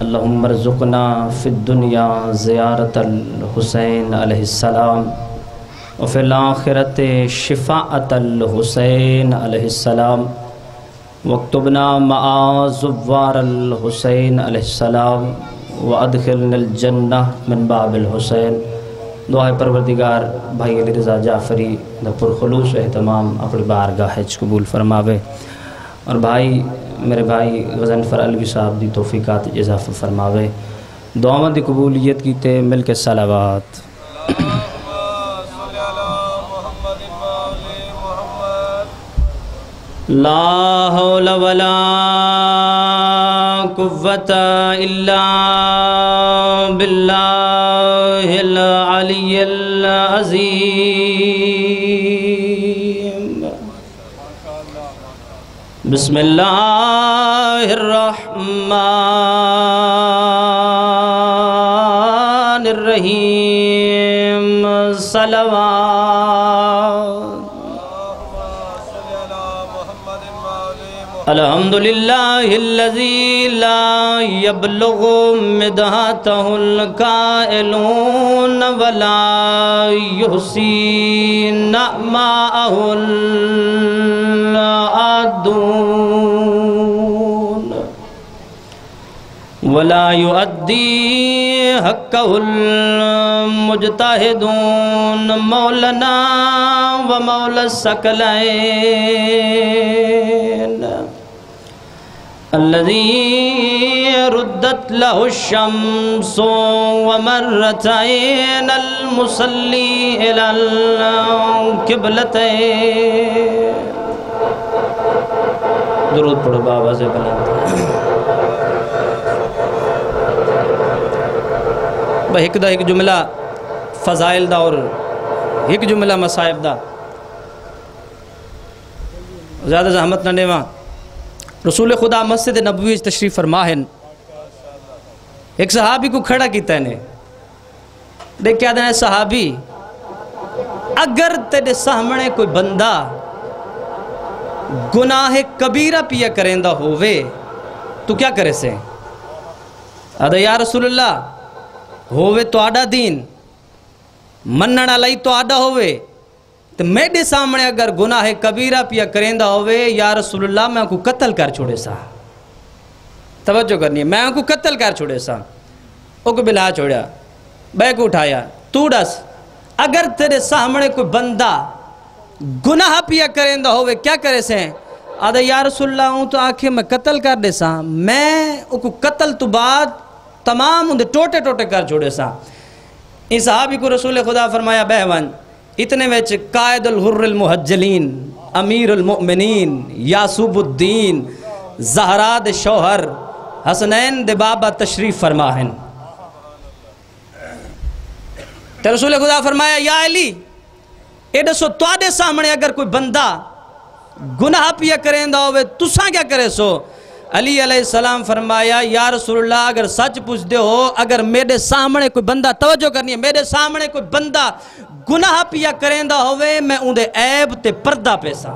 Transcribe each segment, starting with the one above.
اللہم ارزقنا فی الدنیا زیارت الحسین علیہ السلام وفی الآخرت شفاعت الحسین علیہ السلام واکتبنا مع زوار الحسین علیہ السلام وادخلنا الجنہ من باب الحسین۔ دعائے پروردگار، بھائی علی رضا جعفری دا پرخلوص اہتمام اپنی بارگاہ قبول فرماوے۔ اور بھائی، میرے بھائی غزنفر علوی صاحب دی توفیقات اضافہ فرماوے۔ دعاوں دی قبولیت کی تے مل کے صلوات۔ لا حول ولا قوة إلا بالله العلي العظيم بسم الله الرحمن الرحيم صلوات الحمد لله الذي لا يبلغ مدهته الكائلون ولا يحصي نعماءه ولا يؤدي حقه المجتهدون مولانا ومولى الثقلين الذي ردت له الشمس ومرتين المصلي إلى القبلتين. درود پڑھو بابا سے بلند بھائی، ایک دا ایک جملہ فضائل دا اور ایک جملہ مصائب دا۔ زیادہ زحمت نہ نیواں رسول خدا مسجد نبوی تشریف فرماہن ایک صحابی کو کھڑا کیتا ہے دیکھ کیا دینا ہے صحابی۔ اگر تیرے سامنے کوئی بندہ گناہ کبیرہ پیا کریں دا ہووے، تو کیا کرے سے؟ ادھا یا رسول اللہ ہووے تو آڈا دین منن علی تو آڈا ہووے۔ تو میڈے سامنے اگر گناہ کبیرہ پیا کریندہ ہوئے یا رسول اللہ، میں کو قتل کر چھوڑے سا۔ توجہ کرنی ہے، میں کو قتل کر چھوڑے سا۔ او کو بلا چھوڑیا بے کو اٹھایا، تو ڈس اگر تیرے سامنے کوئی بندہ گناہ پیا کریندہ ہوئے کیا کرے سے آدھا یا رسول اللہ ہوں تو آنکھیں میں قتل کر دے سا میں او کو قتل تو بعد تمام اندھے ٹوٹے ٹوٹے کر چھوڑے سا اس صحابی کو رسول خدا فرمایا بہوان اتنے ویچ قائد الحر المحجلین امیر المؤمنین، یاسوب الدین زہراد شوہر، حسنین دے بابا تشریف فرماہن۔ تے رسول خدا فرمایا، یا علی ایڈا سو توادے سامنے اگر کوئی بندہ گناہ پیا کریں دا ہوئے، تساں کیا کرے سو؟ علی علیہ السلام فرمایا، یا رسول اللہ اگر سچ پوچھ دے ہو، اگر میرے سامنے کوئی بندہ توجہ کرنی ہے، میرے سامنے کوئی بندہ گناہ پیا کریں دا ہوئے میں اندھے عیب تے پردہ پیسا۔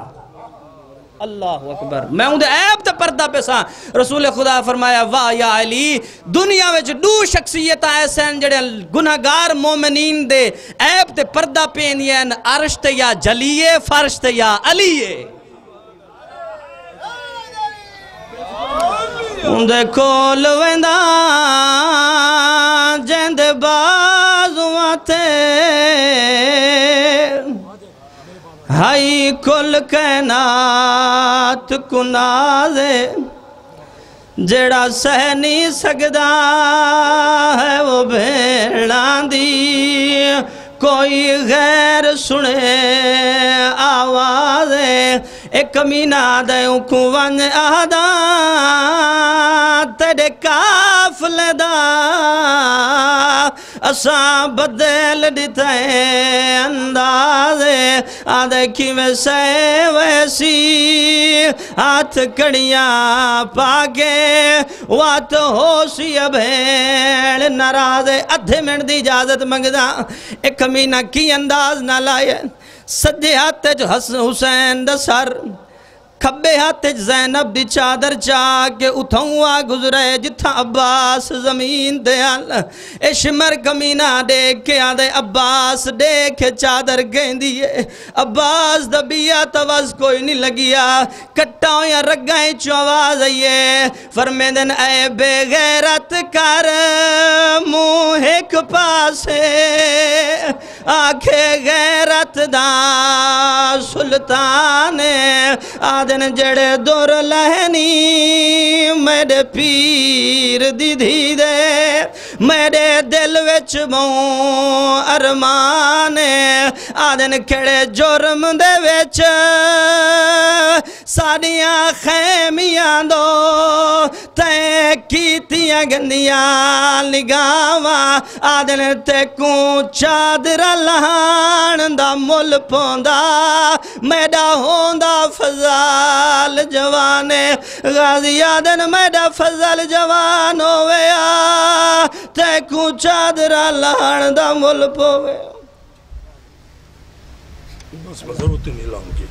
اللہ اکبر، میں اندھے عیب تے پردہ پیسا۔ رسول خدا فرمایا، واہ یا علی، دنیا میں دو شخصیتہ ایسے ہیں جڑے گناہگار مومنین دے عیب تے پردہ پینی ہیں عرشت یا جلیے فرشت یا علیے اندھے کول ویندہ جند بازوان تے ہائی کل کائنات کنازے جڑا سہ نہیں سکدا ہے وہ بھیڑان دی۔ کوئی غیر سنے آوازیں کمینہ دے اکھوں ون آدھا، تیرے کافلے دا۔ اساں بدل دیتے اندازے، آدھے کی میں سے ویسی ہاتھ کڑیاں پاکے وات ہو سی بھیڑ نرازے ادھے منٹ دی اجازت منگدا۔ ایک کمینہ کی انداز نہ لائے۔ سجے ہاتھ جو حسین دا سر، کھبے ہاتھ زینب دی چادر چا کے اتھوں آ گزرے جتھا عباس زمین دے آل۔ اے شمر کمینہ دیکھ کے آدھے، عباس دیکھ چادر گین دیئے عباس دبیا توز کوئی نہیں لگیا۔ کٹاؤں یا رگائیں چواز آئیے فرمیدن اے بے غیرت کر، منہ ایک پاسے۔ آکھے غیرت دا سلطان آدن جڑے دور لہنی میرے پیر دی دھی دے میرے دل وچ موں ارمان آدن کھڑے جرم دے وچ ساڑیاں خیمیاں دو تے کیتیاں گندیاں لگاواں آدن تے کون چادر لہان دا مل پوندا میڈا ہوندا فضال جوانے غازی آدن میڈا فضال جوان ہویا تے کون چادر لہان دا مل پوے بس میں ضرورت نہیں لاؤں گی